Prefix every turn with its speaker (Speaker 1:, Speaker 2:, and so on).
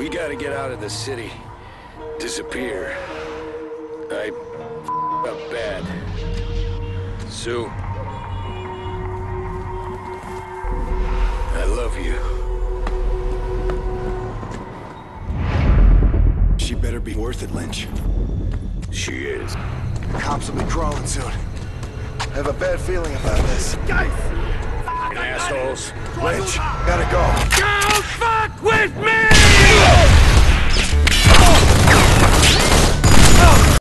Speaker 1: We gotta get out of the city. Disappear. I up bad. Sue. I love you.
Speaker 2: She better be worth it, Lynch.
Speaker 1: She is.
Speaker 2: The cops will be crawling soon. I have a bad feeling about this.
Speaker 1: Assholes.
Speaker 2: Lynch, gotta go.